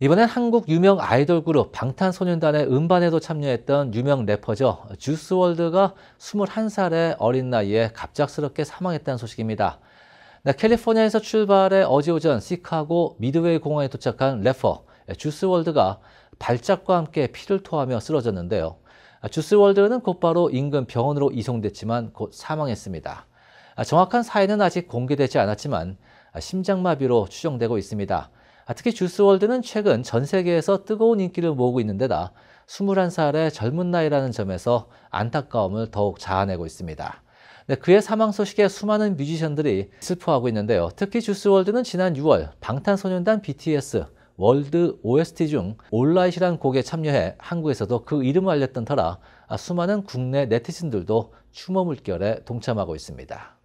이번엔 한국 유명 아이돌 그룹 방탄소년단의 음반에도 참여했던 유명 래퍼죠. 주스월드가 21살의 어린 나이에 갑작스럽게 사망했다는 소식입니다. 네, 캘리포니아에서 출발해 어제 오전 시카고 미드웨이 공항에 도착한 래퍼 주스월드가 발작과 함께 피를 토하며 쓰러졌는데요. 주스월드는 곧바로 인근 병원으로 이송됐지만 곧 사망했습니다. 정확한 사인은 아직 공개되지 않았지만 심장마비로 추정되고 있습니다. 특히 주스월드는 최근 전 세계에서 뜨거운 인기를 모으고 있는 데다 21살의 젊은 나이라는 점에서 안타까움을 더욱 자아내고 있습니다. 네, 그의 사망 소식에 수많은 뮤지션들이 슬퍼하고 있는데요. 특히 주스월드는 지난 6월 방탄소년단 BTS 월드 OST 중 올라잇이라는 곡에 참여해 한국에서도 그 이름을 알렸던 터라 수많은 국내 네티즌들도 추모 물결에 동참하고 있습니다.